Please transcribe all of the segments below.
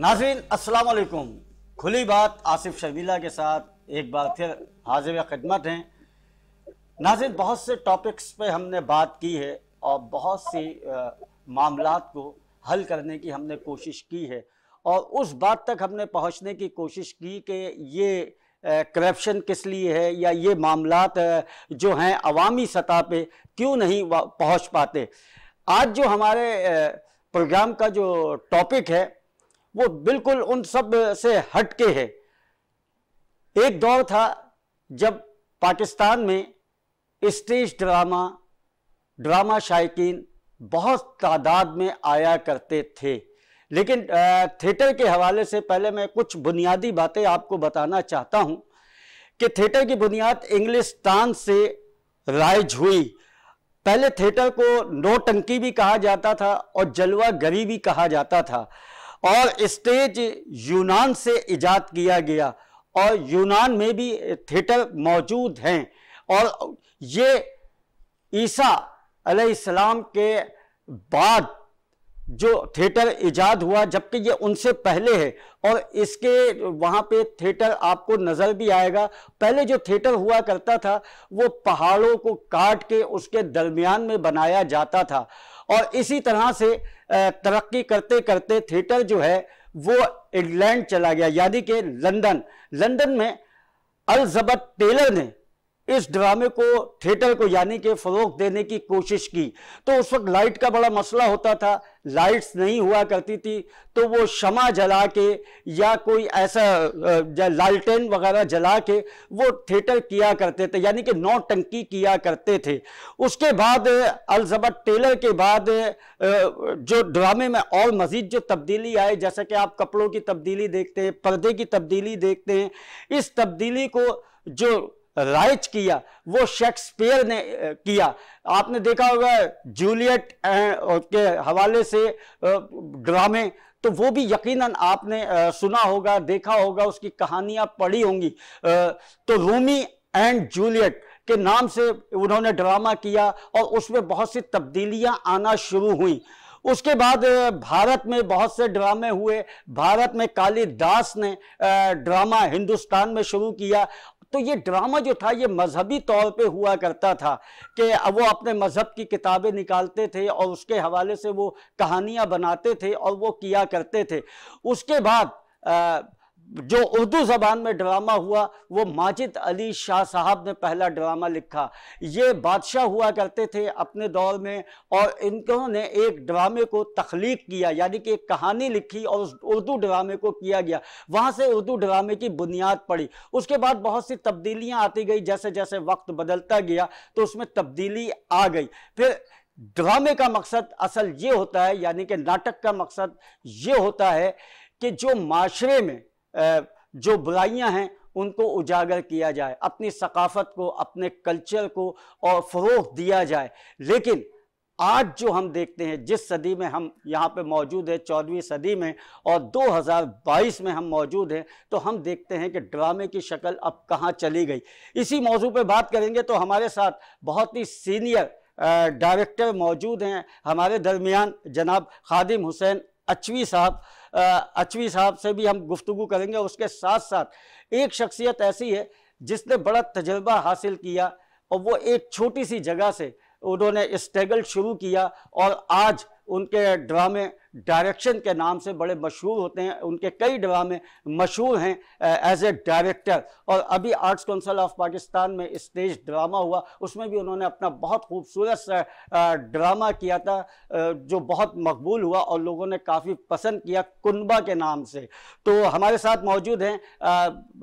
नाजरीन अस्सलाम वालेकुम खुली बात आसिफ शर्मिला के साथ। एक बार फिर हाजिर खिदमत हैं। नाजिन बहुत से टॉपिक्स पे हमने बात की है और बहुत सी मामला को हल करने की हमने कोशिश की है। और उस बात तक हमने पहुँचने की कोशिश की कि ये करप्शन किस लिए है या ये मामला जो हैं अवामी सतह पे क्यों नहीं पहुँच पाते? आज जो हमारे प्रोग्राम का जो टॉपिक है वो बिल्कुल उन सबसे हटके है। एक दौर था जब पाकिस्तान में स्टेज ड्रामा ड्रामा शायकीन बहुत तादाद में आया करते थे। लेकिन थिएटर के हवाले से पहले मैं कुछ बुनियादी बातें आपको बताना चाहता हूँ कि थिएटर की बुनियाद इंग्लिस्तान से राइज हुई। पहले थिएटर को नोटंकी भी कहा जाता था और जलवा गरी भी कहा जाता था। और स्टेज यूनान से इजाद किया गया। और यूनान में भी थिएटर मौजूद हैं। और ये ईसा अलैहिस्सलाम के बाद जो थिएटर ईजाद हुआ, जबकि ये उनसे पहले है। और इसके वहाँ पे थिएटर आपको नज़र भी आएगा। पहले जो थिएटर हुआ करता था, वो पहाड़ों को काट के उसके दरमियान में बनाया जाता था। और इसी तरह से तरक्की करते करते थिएटर जो है, वो इंग्लैंड चला गया। यानी कि लंदन। लंदन में अलजबत टेलर ने इस ड्रामे को थिएटर को यानी कि फरोग देने की कोशिश की। तो उस वक्त लाइट का बड़ा मसला होता था, लाइट्स नहीं हुआ करती थी तो वो शमा जला के या कोई ऐसा लालटेन वगैरह जला के वो थिएटर किया करते थे, यानी कि नौ टंकी किया करते थे। उसके बाद अलजबत टेलर के बाद जो ड्रामे में और मज़ीद जो तब्दीली आए, जैसा कि आप कपड़ों की तब्दीली देखते हैं, पर्दे की तब्दीली देखते हैं, इस तब्दीली को जो राइट किया, वो शेक्सपियर ने किया। आपने देखा होगा, जूलियट के हवाले से ड्रामे तो वो भी यकीनन आपने सुना होगा, देखा होगा, उसकी कहानियाँ पढ़ी होंगी। तो रूमी एंड जूलियट के नाम से उन्होंने ड्रामा किया और उसमें बहुत सी तब्दीलियाँ आना शुरू हुई। उसके बाद भारत में बहुत से ड्रामे हुए। भारत में कालिदास ने ड्रामा हिंदुस्तान में शुरू किया तो ये ड्रामा जो था, ये मजहबी तौर पे हुआ करता था कि वो अपने मज़हब की किताबें निकालते थे और उसके हवाले से वो कहानियाँ बनाते थे और वो किया करते थे। उसके बाद जो उर्दू ज़बान में ड्रामा हुआ, वो माजिद अली शाह साहब ने पहला ड्रामा लिखा। ये बादशाह हुआ करते थे अपने दौर में और इन्होंने एक ड्रामे को तख्लीक किया, यानी कि एक कहानी लिखी और उस उर्दू ड्रामे को किया गया। वहाँ से उर्दू ड्रामे की बुनियाद पड़ी। उसके बाद बहुत सी तब्दीलियाँ आती गई जैसे जैसे वक्त बदलता गया तो उसमें तब्दीली आ गई। फिर ड्रामे का मकसद असल ये होता है, यानी कि नाटक का मकसद ये होता है कि जो माशरे में जो बुराइयाँ हैं, उनको उजागर किया जाए, अपनी सकाफत को, अपने कल्चर को और फ़रोग दिया जाए। लेकिन आज जो हम देखते हैं, जिस सदी में हम यहाँ पे मौजूद है, चौदहवीं सदी में और 2022 में हम मौजूद हैं तो हम देखते हैं कि ड्रामे की शक्ल अब कहाँ चली गई। इसी मौजू पे बात करेंगे तो हमारे साथ बहुत ही सीनियर डायरेक्टर मौजूद हैं। हमारे दरमियान जनाब खादिम हुसैन अचवी साहब अचवी साहब से भी हम गुफ्तु करेंगे उसके साथ साथ एक शख्सियत ऐसी है जिसने बड़ा तजर्बा हासिल किया और वो एक छोटी सी जगह से उन्होंने स्ट्रगल शुरू किया और आज उनके ड्रामे डायरेक्शन के नाम से बड़े मशहूर होते हैं। उनके कई ड्रामे मशहूर हैं एज ए डायरेक्टर और अभी आर्ट्स काउंसिल ऑफ़ पाकिस्तान में स्टेज ड्रामा हुआ। उसमें भी उन्होंने अपना बहुत खूबसूरत ड्रामा किया था जो बहुत मकबूल हुआ और लोगों ने काफ़ी पसंद किया कुनबा के नाम से। तो हमारे साथ मौजूद हैं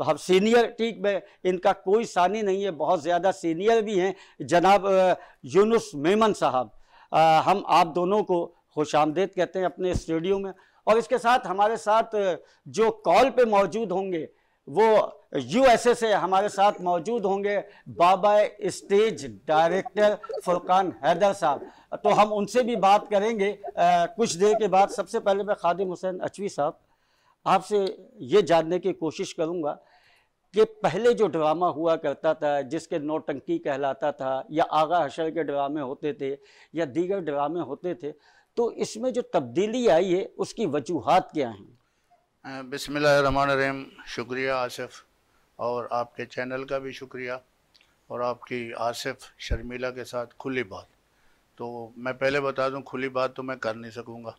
हम सीनियर टीक में, इनका कोई सानी नहीं है, बहुत ज़्यादा सीनियर भी हैं, जनाब यूनुस मेमन साहब। हम आप दोनों को खुश आमदेद कहते हैं अपने स्टूडियो में। और इसके साथ हमारे साथ जो कॉल पे मौजूद होंगे वो यूएसए से हमारे साथ मौजूद होंगे बाबा स्टेज डायरेक्टर फुरकान हैदर साहब। तो हम उनसे भी बात करेंगे। आ, कुछ देर के बाद सबसे पहले मैं खादिम हुसैन अचवी साहब आपसे ये जानने की कोशिश करूँगा कि पहले जो ड्रामा हुआ करता था जिसके नौटंकी कहलाता था या आगा हशर के ड्रामे होते थे या दीगर ड्रामे होते थे तो इसमें जो तब्दीली आई है, उसकी वजूहत क्या हैं? बिसमीम शुक्रिया आसिफ। और आपके चैनल का भी शुक्रिया। और आपकी आसिफ शर्मिला के साथ खुली बात। तो मैं पहले बता दूँ, खुली बात तो मैं कर नहीं सकूँगा।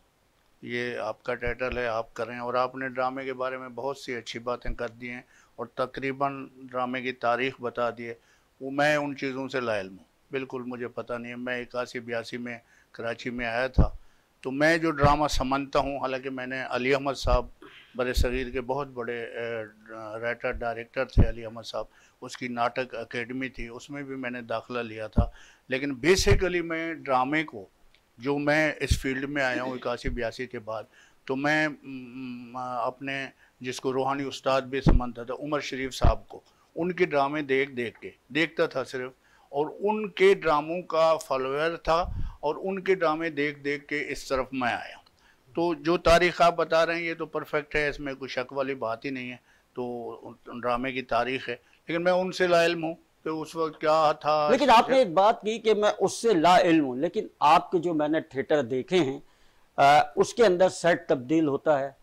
ये आपका टाइटल है, आप करें। और आपने ड्रामे के बारे में बहुत सी अच्छी बातें कर दी हैं और तकरीबन ड्रामे की तारीख बता दी है। वो मैं उन चीज़ों से लायल हूँ। बिल्कुल मुझे पता नहीं है। मैं इक्यासी बयासी में कराची में आया था। तो मैं जो ड्रामा समझता हूँ, हालाँकि मैंने अली अहमद साहब बर सग़ीर के बहुत बड़े राइटर, डायरेक्टर थे अली अहमद साहब। उसकी नाटक एकेडमी थी, उसमें भी मैंने दाखिला लिया था। लेकिन बेसिकली मैं ड्रामे को, जो मैं इस फ़ील्ड में आया हूँ, इक्यासी बयासी के बाद तो मैं अपने जिसको रूहानी उस्ताद भी समझता था, उमर शरीफ साहब को, उनके ड्रामे देख देख के, देखता था सिर्फ़। और उनके ड्रामों का फॉलोअर था और उनके ड्रामे देख देख के इस तरफ़ मैं आया तो जो तारीख आप बता रहे हैं ये तो परफेक्ट है इसमें कोई शक वाली बात ही नहीं है। तो ड्रामे की तारीख है। लेकिन मैं उनसे लाइल्म हूँ कि उस वक्त क्या था लेकिन आपने एक बात की कि मैं उससे ला इल्म हूँ लेकिन आपके जो मैंने थिएटर देखे हैं आ, उसके अंदर सेट तब्दील होता है।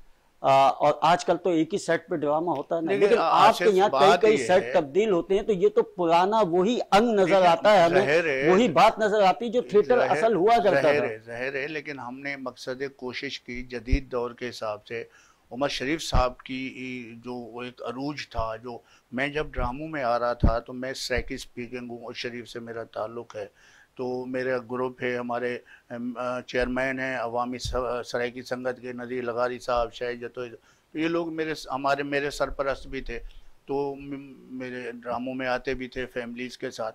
आ, और आजकल तो एक ही सेट पे ड्रामा होता है ना। लेकिन आपके यहाँ कई कई सेट तब्दील होते हैं तो ये तो पुराना वही अंग नज़र आता है हमें वही बात नज़र आती है जो थिएटर असल हुआ करता है जहर है लेकिन हमने मकसद कोशिश की जदीद दौर के हिसाब से। उमर शरीफ साहब की जो एक अरूज था जो मैं जब ड्रामों में आ रहा था तो मैं सैकी स्पीकिंग हूँ और शरीफ से मेरा ताल्लुक़ है। तो मेरा ग्रुप है, हमारे चेयरमैन हैं, अवामी सराइकी संगत के नज़ीर लगारी साहब शाह जतो तो ये लोग मेरे हमारे, मेरे सरपरस्त भी थे। तो मेरे ड्रामों में आते भी थे फैमिलीज़ के साथ।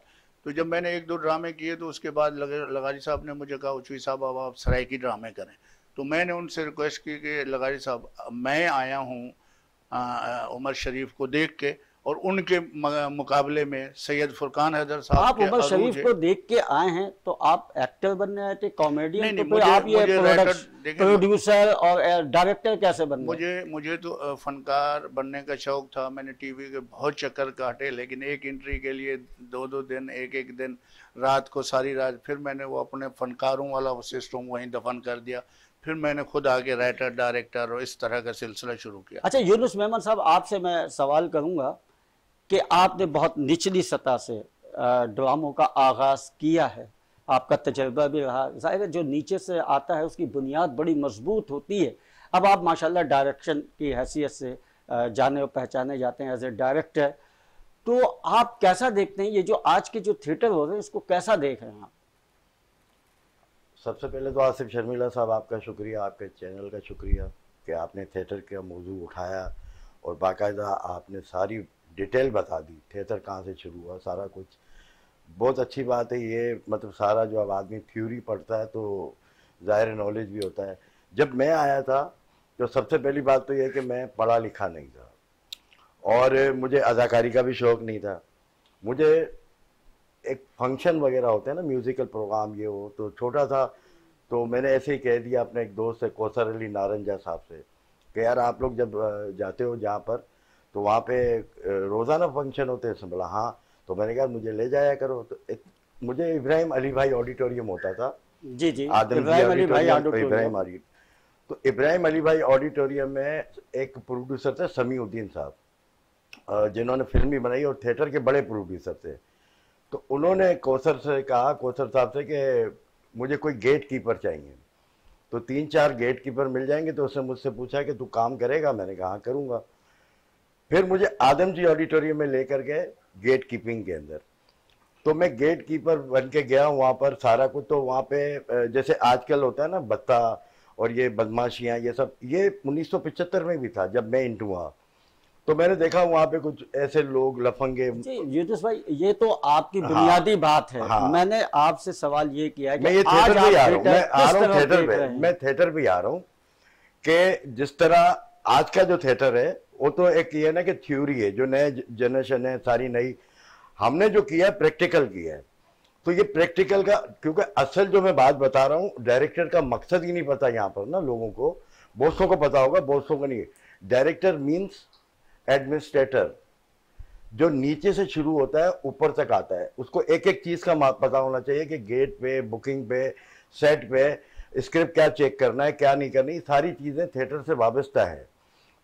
तो जब मैंने एक दो ड्रामे किए तो उसके बाद लगारी साहब ने मुझे कहा, उचवी साहब, अब आप सराइकी ड्रामे करें। तो मैंने उनसे रिक्वेस्ट की कि, लगारी साहब मैं आया हूँ उमर शरीफ को देख के और उनके मुकाबले में सैयद फुरकान हैदर साहब आप उमर शरीफ को देख के आए हैं तो आप एक्टर बनने आए थे कॉमेडियन तो फिर आप ये प्रोड्यूसर और डायरेक्टर कैसे बन मुझे मुझे तो फनकार बनने का शौक था। मैंने टीवी के बहुत चक्कर काटे लेकिन एक एंट्री के लिए दो दो दिन एक एक दिन रात को सारी रात फिर मैंने वो अपने फनकारों वाला सिस्टम वहीं दफन कर दिया। फिर मैंने खुद आगे राइटर डायरेक्टर और इस तरह का सिलसिला शुरू किया। अच्छा यूनुस मेहमान साहब आपसे मैं सवाल करूँगा कि आपने बहुत निचली सतह से ड्रामों का आगाज़ किया है। आपका तजर्बा भी रहा। ज़ाहिर है, जो नीचे से आता है, उसकी बुनियाद बड़ी मज़बूत होती है। अब आप, माशाल्लाह, डायरेक्शन की हैसियत से जाने और पहचाने जाते हैं एज ए डायरेक्टर। तो आप कैसा देखते हैं? ये जो आज के जो थिएटर हो रहे हैं, इसको कैसा देख रहे हैं आप? सबसे पहले तो आसिफ शर्मिला साहब, आपका शुक्रिया। आपके चैनल का शुक्रिया कि आपने थिएटर का मौजू उठाया और बाकायदा आपने सारी डिटेल बता दी, थिएटर कहाँ से शुरू हुआ, सारा कुछ। बहुत अच्छी बात है ये मतलब सारा जो अब आदमी थ्योरी पढ़ता है तो ज़ाहिर नॉलेज भी होता है। जब मैं आया था तो सबसे पहली बात तो यह कि मैं पढ़ा लिखा नहीं था। और मुझे अदाकारी का भी शौक़ नहीं था। मुझे एक फ़ंक्शन वगैरह होते हैं ना म्यूज़िकल प्रोग्राम ये हो तो छोटा था तो मैंने ऐसे ही कह दिया अपने एक दोस्त से, कौसर अली नारंजा साहब से, कि यार आप लोग जब जाते हो जहाँ पर तो वहाँ पे रोज़ाना फ़ंक्शन होते हैं बोला हाँ तो मैंने कहा मुझे ले जाया करो। तो एक, मुझे इब्राहिम अली भाई ऑडिटोरियम होता था। जी जी आदम इब्राहिम अली भाई इब्राहिम अली। तो इब्राहिम अली भाई ऑडिटोरियम में एक प्रोड्यूसर थे समीउद्दीन साहब जिन्होंने फ़िल्म भी बनाई और थिएटर के बड़े प्रोड्यूसर थे। तो उन्होंने कौसर से कहा कौसर साहब से कि मुझे कोई गेट कीपर चाहिए। तो तीन चार गेट कीपर मिल जाएँगे तो उसने मुझसे पूछा कि तू काम करेगा? मैंने कहा हाँ करूँगा। फिर मुझे आदम जी ऑडिटोरियम में लेकर गए गेट कीपिंग के अंदर। तो मैं गेट कीपर बन के गया वहाँ पर सारा कुछ। तो वहाँ पे जैसे आजकल होता है ना बत्ता और ये बदमाशियाँ ये सब ये उन्नीस में भी था जब मैं इंटू हुआ। तो मैंने देखा वहाँ पे कुछ ऐसे लोग लफंगे। युद्धेश भाई ये तो आपकी हाँ। बुनियादी हाँ, बात है। हाँ, मैंने आपसे सवाल ये किया कि मैं ये थिएटर भी आ रहा हूँ। मैं आ रहा हूँ थिएटर पे। मैं थिएटर भी आ रहा हूँ कि जिस तरह आज का जो थिएटर है वो तो एक ये ना कि थ्योरी है, जो नए जनरेशन है, सारी नई। हमने जो किया है प्रैक्टिकल किया है। तो ये प्रैक्टिकल का, क्योंकि असल जो मैं बात बता रहा हूँ डायरेक्टर का मकसद ही नहीं पता यहाँ पर ना लोगों को। बोस्तों को पता होगा बोस्तों को नहीं। डायरेक्टर मीन्स एडमिनिस्ट्रेटर जो नीचे से शुरू होता है, ऊपर तक आता है। उसको एक एक चीज़ का पता होना चाहिए कि गेट पे बुकिंग पे सेट पे स्क्रिप्ट क्या चेक करना है, क्या नहीं करनी सारी चीज़ें थिएटर से वाबस्ता है।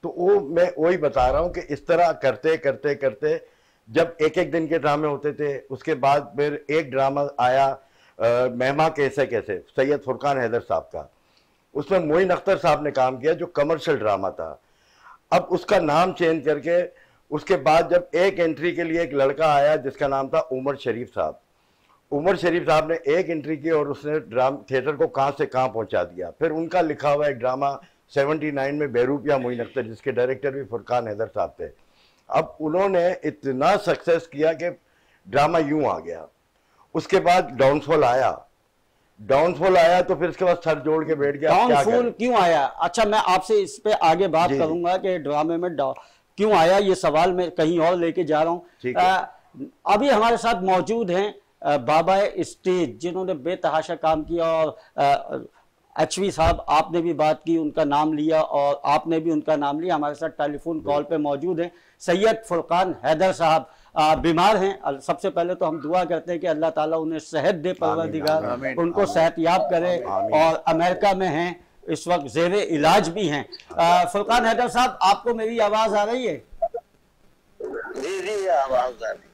तो वो मैं वही बता रहा हूँ कि इस तरह करते करते करते जब एक एक दिन के ड्रामे होते थे, उसके बाद फिर एक ड्रामा आया मेहमा कैसे कैसे, सैयद फुरकान हैदर साहब का। उसमें मोइन अख्तर साहब ने काम किया जो कमर्शियल ड्रामा था। अब उसका नाम चेंज करके उसके बाद जब एक एंट्री के लिए एक लड़का आया जिसका नाम था उमर शरीफ साहब। उमर शरीफ साहब ने एक एंट्री की और उसने ड्राम, थिएटर को कहाँ से कहाँ पहुँचा दिया। फिर उनका लिखा हुआ एक ड्रामा 79 में बेरूपिया मोइन अख्तर जिसके डायरेक्टर भी फुरकान हैदर साहब थे। अब उन्होंने इतना सक्सेस किया कि ड्रामा यूँ आ गया। उसके बाद डाउनफॉल आया। डाउनफॉल आया तो फिर इसके बाद सर जोड़ के बैठ गया। डाउनफॉल क्यों आया? अच्छा मैं आपसे इस पे आगे बात करूँगा कि ड्रामे में क्यों आया? ये सवाल मैं कहीं और लेके जा रहा हूँ। अभी हमारे साथ मौजूद हैं बाबा स्टेज जिन्होंने बेतहाशा काम किया और एच साहब आपने भी बात की उनका नाम लिया और आपने भी उनका नाम लिया। हमारे साथ टेलीफोन कॉल पे मौजूद हैं सैयद फुरकान हैदर साहब। बीमार हैं। सबसे पहले तो हम दुआ करते हैं कि अल्लाह ताला उन्हें सेहत दे परवरदिगार। उनको सेहत याब करे और अमेरिका में हैं इस वक्त जेर इलाज भी हैं। फुरकान हैदर साहब आपको मेरी आवाज़ आ रही है? जी जी आवाज़ आ रही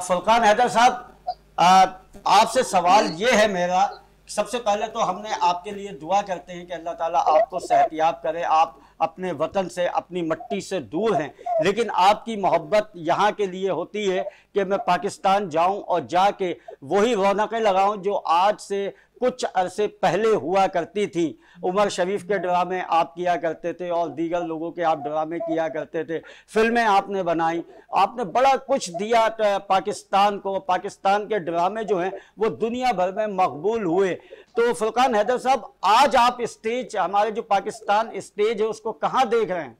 फुरकान हैदर साहब आपसे सवाल ये है मेरा सबसे पहले तो हमने आपके लिए दुआ करते हैं कि अल्लाह ताला आपको सेहतियाब करे, आप अपने वतन से, अपनी मट्टी से दूर हैं। लेकिन आपकी मोहब्बत यहाँ के लिए होती है कि मैं पाकिस्तान जाऊँ और जाके वही रौनकें लगाऊँ जो आज से कुछ अरसे पहले हुआ करती थी। उमर शरीफ के ड्रामे आप किया करते थे और दीगर लोगों के आप ड्रामे किया करते थे। फ़िल्में आपने बनाई। आपने बड़ा कुछ दिया पाकिस्तान को। पाकिस्तान के ड्रामे जो हैं, वो दुनिया भर में मकबूल हुए। तो फुरकान हैदर साहब, आज आप स्टेज, हमारे जो पाकिस्तान स्टेज है, उसको कहाँ देख रहे हैं?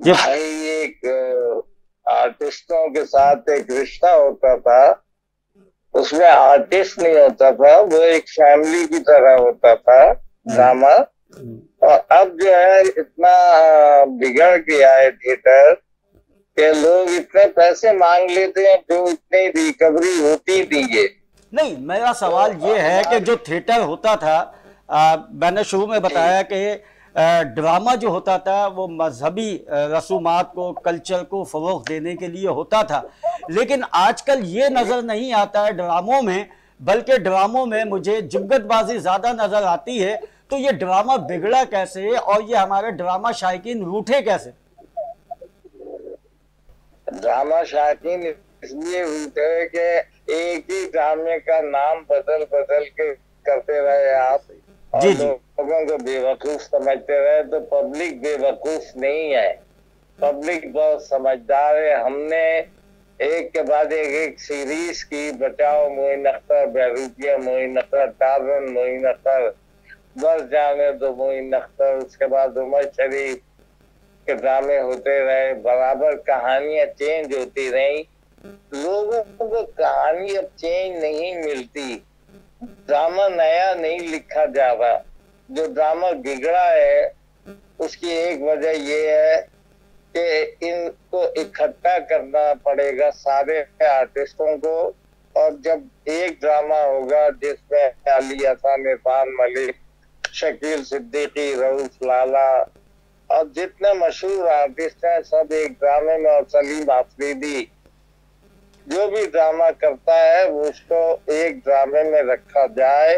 भाई, एक आर्टिस्टों के साथ एक रिश्ता होता था। उसमें आर्टिस्ट नहीं होता था वो एक फैमिली की तरह होता था ड्रामा और अब जो है इतना बिगड़ गया है थिएटर के लोग इतने पैसे मांग लेते हैं जो इतनी रिकवरी होती नहीं है। नहीं मेरा सवाल ये है कि जो थिएटर होता था आ, मैंने शुरू में बताया कि ड्रामा जो होता था, वो मजहबी रसूमात को कल्चर को फ़रोग देने के लिए होता था। लेकिन आजकल ये नज़र नहीं आता है ड्रामों में, बल्कि ड्रामों में मुझे जुगतबाजी ज़्यादा नज़र आती है। तो ये ड्रामा बिगड़ा कैसे और ये हमारे ड्रामा शायकीन रूठे कैसे? ड्रामा शायकीन इसलिए रूठे कि एक ही ड्रामे का नाम बदल बदल के करते रहे आप। जी जी। लोगों को बेवकूफ़ समझते रहे तो पब्लिक बेवकूफ़ नहीं है। पब्लिक बहुत समझदार है। हमने एक के बाद एक एक सीरीज़ की बचाओ मोइन अख्तर बहरूपिया मोइन अख्तर ताजन मोइन अख्तर बस जाने दो मोइन अख्तर। उसके बाद उमर शरीफ के ड्रामे होते रहे बराबर कहानियाँ चेंज होती रही। लोगों को कहानी अब चेंज नहीं मिलती। ड्रामा नया नहीं लिखा जा रहा जो ड्रामा बिगड़ा है, उसकी एक वजह ये है कि इनको इकट्ठा करना पड़ेगा सारे आर्टिस्टों को। और जब एक ड्रामा होगा, जिसमें अली हसन, इरफान मलिक, शकील सिद्दीकी, रऊफ लाला और जितने मशहूर आर्टिस्ट हैं, सब एक ड्रामे में और सलीम आफरीदी जो भी ड्रामा करता है वो उसको एक ड्रामे में रखा जाए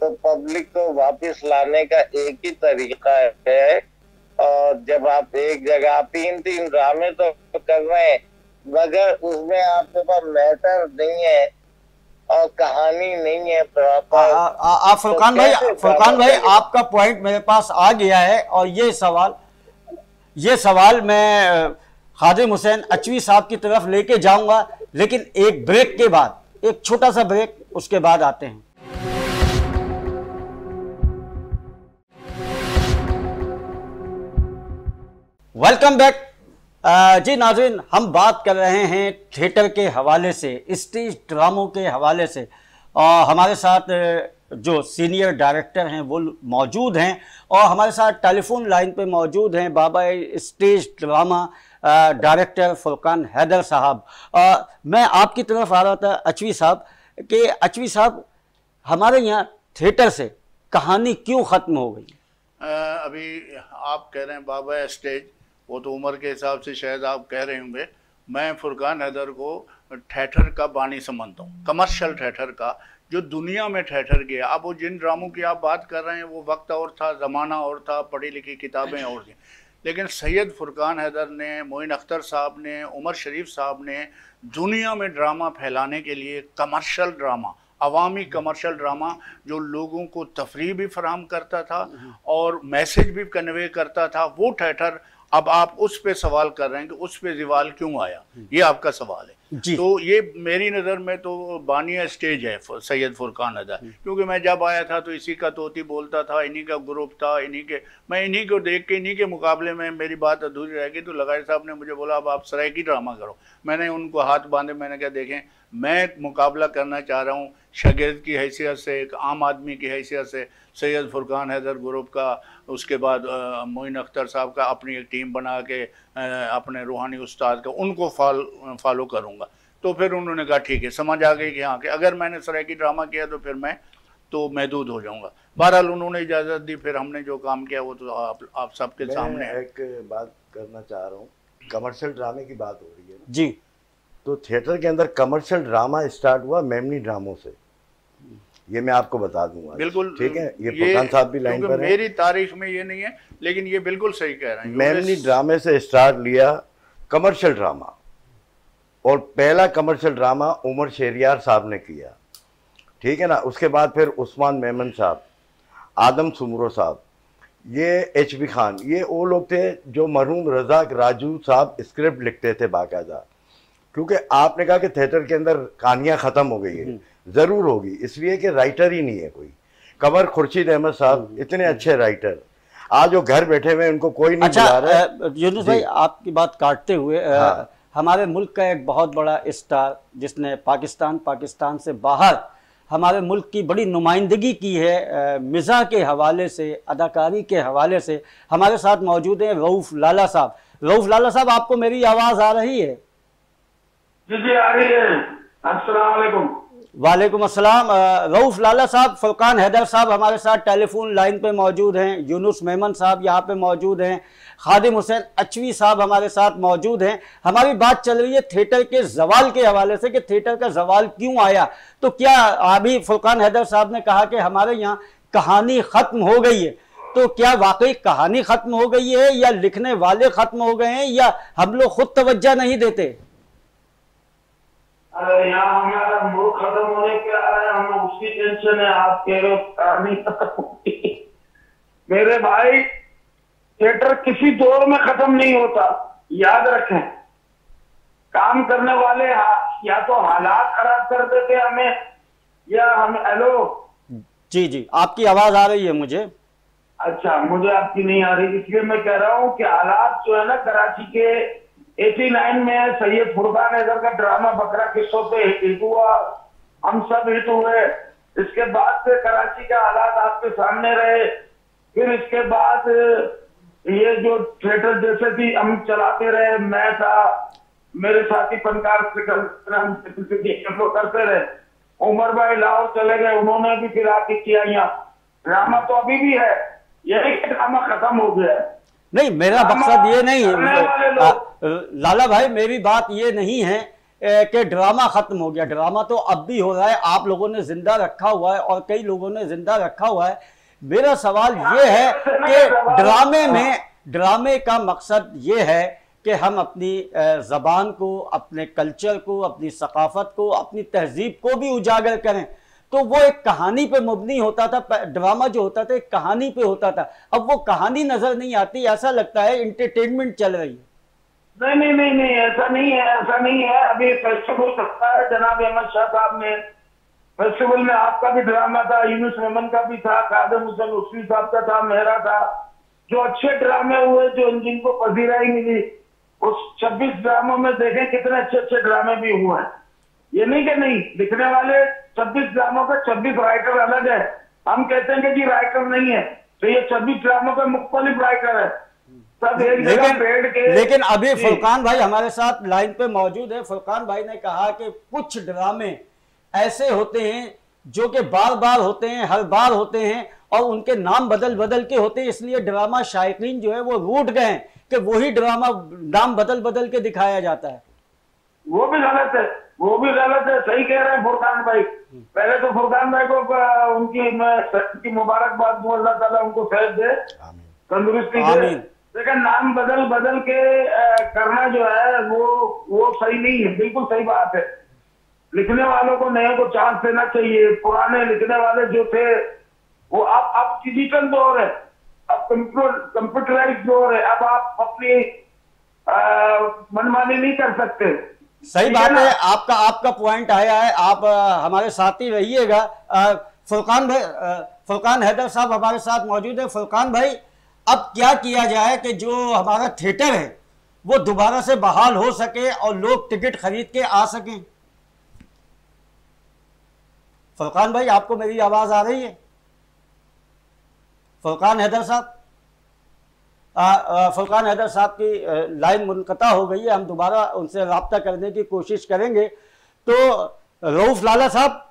तो पब्लिक को वापस लाने का एक ही तरीका है। और जब आप एक जगह तीन तीन ड्रामे तो कर रहे हैं मगर उसमें आपके पास मैटर नहीं है और कहानी नहीं है प्रॉपर आप फुरकान तो भाई फुरकान भाई आपका पॉइंट मेरे पास आ गया है और ये सवाल ये सवाल मैं खादिम हुसैन अचवी साहब की तरफ़ लेके जाऊँगा। लेकिन एक ब्रेक के बाद, एक छोटा सा ब्रेक उसके बाद आते हैं। वेलकम बैक जी नाजरीन, हम बात कर रहे हैं थिएटर के हवाले से स्टेज ड्रामों के हवाले से। और हमारे साथ जो सीनियर डायरेक्टर हैं, वो मौजूद हैं और हमारे साथ टेलीफोन लाइन पे मौजूद हैं Baba stage drama director Furqan Haider साहब। मैं आपकी तरफ़ आ रहा था अचवी साहब कि अचवी साहब, हमारे यहाँ थिएटर से कहानी क्यों खत्म हो गई? अभी आप कह रहे हैं बाबा स्टेज वो तो उम्र के हिसाब से शायद आप कह रहे होंगे। मैं फुरकान हैदर को ठेठर का बानी समझता हूँ। कमर्शियल ठेठर का, जो दुनिया में ठहर गया अब वो जिन ड्रामों की आप बात कर रहे हैं, वो वक्त और था, ज़माना और था, पढ़ी लिखी किताबें और थी। लेकिन सैयद फुरकान हैदर ने, मोइन अख्तर साहब ने, उमर शरीफ साहब ने दुनिया में ड्रामा फैलाने के लिए कमर्शल ड्रामा, अवामी कमर्शल ड्रामा जो लोगों को तफरी भी फराम करता था और मैसेज भी कन्वे करता था, वो थिएटर अब आप उस पर सवाल कर रहे हैं कि उस पर रिवाल क्यों आया? ये आपका सवाल है। तो ये मेरी नज़र में तो बानिया स्टेज है सैयद फुरकान अदा हम्म। क्योंकि मैं जब आया था तो इसी का तोती बोलता था इन्हीं का ग्रुप था इन्हीं के मैं इन्हीं को देख के इन्हीं के मुकाबले में मेरी बात अधूरी रह गई। तो लगाई साहब ने मुझे बोला अब आप सराय ड्रामा करो। मैंने उनको हाथ बांधे मैंने क्या देखें मैं मुकाबला करना चाह रहा हूँ शगिर्द की हैसियत से एक आम आदमी की हैसियत से सैयद फुरकान हैदर ग्रुप का उसके बाद मोइन अख्तर साहब का अपनी एक टीम बना के अपने रूहानी उस्ताद का उनको फॉल फॉलो करूँगा। तो फिर उन्होंने कहा ठीक है। समझ आ गई कि हाँ कि अगर मैंने सरायकी ड्रामा किया तो फिर मैं तो महदूद हो जाऊँगा। बहरहाल उन्होंने इजाज़त दी फिर हमने जो काम किया वो तो आप आप सबके सामने एक बात करना चाह रहा हूँ। कमर्शियल ड्रामे की बात हो रही है जी। तो थिएटर के अंदर कमर्शियल ड्रामा स्टार्ट हुआ मेमनी ड्रामों से। ये मैं आपको बता दूँगा। बिल्कुल ठीक है? ये फुरकान साहब भी लाइन पर मेरी तारीख में ये नहीं है लेकिन ये बिल्कुल सही कह रहे हैं। मेमनी ड्रामे से स्टार्ट लिया कमर्शियल ड्रामा और पहला कमर्शियल ड्रामा उमर शेरियार साहब ने किया। ठीक है ना? उसके बाद फिर उस्मान मेमन साहब आदम सुमरो साहब ये एच बी खान ये वो लोग थे जो मरहूम रजाक राजू साहब स्क्रिप्ट लिखते थे बाकायदा। क्योंकि आपने कहा कि थिएटर के अंदर कहानियाँ ख़त्म हो गई है। हम्म। ज़रूर होगी इसलिए कि राइटर ही नहीं है कोई। कमर खुर्शीद अहमद साहब हम्म। इतने अच्छे राइटर आज वो घर बैठे हुए उनको कोई नहीं अच्छा, बुला रहा यूनुस भाई आपकी बात काटते हुए हाँ। हमारे मुल्क का एक बहुत बड़ा स्टार जिसने पाकिस्तान पाकिस्तान से बाहर हमारे मुल्क की बड़ी नुमाइंदगी की है मिज़ा के हवाले से अदाकारी के हवाले से हमारे साथ मौजूद हैं रऊफ़ लाला साहब। रऊफ़ लाला साहब आपको मेरी आवाज़ आ रही है? जी जी आ रही है। अस्सलाम वालेकुम। अस्सलाम रऊफ लाला साहब, फुरकान हैदर साहब हमारे साथ टेलीफोन लाइन पे मौजूद हैं, यूनुस मेमन साहब यहाँ पे मौजूद हैं, खादिम हुसैन अचवी साहब हमारे साथ मौजूद हैं। हमारी बात चल रही है थिएटर के जवाल के हवाले से कि थिएटर का जवाल क्यों आया? तो क्या अभी फुरकान हैदर साहब ने कहा कि हमारे यहाँ कहानी ख़त्म हो गई है? तो क्या वाकई कहानी ख़त्म हो गई है या लिखने वाले ख़त्म हो गए हैं या हम लोग खुद तवज्जा नहीं देते? अरे यहाँ हमारा मूड खत्म होने के आ रहा हम उसकी टेंशन है आप कह रहे हो कहानी खत्म मेरे भाई थिएटर किसी दौर में खत्म नहीं होता याद रखें। काम करने वाले या तो हालात खराब कर देते हमें या हम हेलो जी जी आपकी आवाज़ आ रही है मुझे। अच्छा मुझे आपकी नहीं आ रही इसलिए मैं कह रहा हूँ कि हालात जो है ना कराची के 89 में सैयद फुरकान हैदर का ड्रामा बकरा किस्सों पे हिट हुआ। हम सब हिट हुए। इसके बाद से कराची का हालात आपके सामने रहे। फिर इसके बाद, ये जो थिएटर जैसे भी हम चलाते रहे, मैं था, मेरे साथी फनकार करते रहे। उमर भाई लाहौर चले गए, उन्होंने भी फिर आके किया यहाँ। ड्रामा तो अभी भी है। यही ड्रामा खत्म हो गया है। नहीं मेरा मकसद ये नहीं है। लाला भाई मेरी बात ये नहीं है कि ड्रामा खत्म हो गया। ड्रामा तो अब भी हो रहा है आप लोगों ने ज़िंदा रखा हुआ है और कई लोगों ने ज़िंदा रखा हुआ है। मेरा सवाल ये है कि ड्रामे में ड्रामे का मकसद ये है कि हम अपनी ज़बान को अपने कल्चर को अपनी सकाफत को अपनी तहजीब को भी उजागर करें। तो वो एक कहानी पे मुबनी होता था ड्रामा जो होता था, एक कहानी पे होता था। अब वो कहानी नज़र नहीं आती, ऐसा लगता है इंटरटेनमेंट चल रही है। नहीं नहीं नहीं नहीं, ऐसा नहीं है, ऐसा नहीं है। अभी फेस्टिवल सकता है, जनाब अहमद शाह साहब ने फेस्टिवल में आपका भी ड्रामा था, यूनुस मेमन का भी था कादम हुसैन उसवी साहब का था मेरा था। जो अच्छे ड्रामे हुए, जो जिनको पजीराई मिली, उस 26 ड्रामों में देखें कितने अच्छे अच्छे ड्रामे भी हुए हैं। ये नहीं कि नहीं लिखने वाले छब्बीस ड्रामों पे छब्बीस राइटर अलग है। हम कहते हैं कि राइटर नहीं है। तो ये छब्बीस ड्रामों पे मुख्तलिफ़ राइटर है। सब एक लेकिन, के लेकिन अभी फुरकान भाई हमारे साथ लाइन पे मौजूद है। फुरकान भाई ने कहा कि कुछ ड्रामे ऐसे होते हैं जो कि बार बार होते हैं हर बार होते हैं और उनके नाम बदल बदल के होते हैं। इसलिए ड्रामा शायकीन जो है वो रूट गए कि वही ड्रामा नाम बदल बदल के दिखाया जाता है। वो भी गलत है। वो भी गलत है सही कह रहे हैं फुरकान भाई। पहले तो फुरकान भाई को उनकी मैं की मुबारकबाद दूँ अल्लाह ताला उनको सेहत दे। आमीन। तंदुरुस्ती दे लेकिन नाम बदल बदल के करना जो है वो वो सही नहीं है बिल्कुल सही बात है। लिखने वालों को नए को चांस देना चाहिए पुराने लिखने वाले जो थे वो अब अब डिजिटल दौर है अब कंप्यूटर कंप्यूटराइज दौर है अब आप अपनी मनमानी नहीं कर सकते। सही बात है आपका आपका पॉइंट आया है आप अ, हमारे साथ ही रहिएगा फुरकान भाई फुरकान हैदर साहब हमारे साथ मौजूद है। फुरकान भाई अब क्या किया जाए कि जो हमारा थिएटर है वो दोबारा से बहाल हो सके और लोग टिकट खरीद के आ सकें। फुरकान भाई आपको मेरी आवाज़ आ रही है? फुरकान हैदर साहब? आ, हैदर साहब की लाइन मुनकता हो गई है हम दोबारा उनसे रबता करने की कोशिश करेंगे। तो रऊफ लाला साहब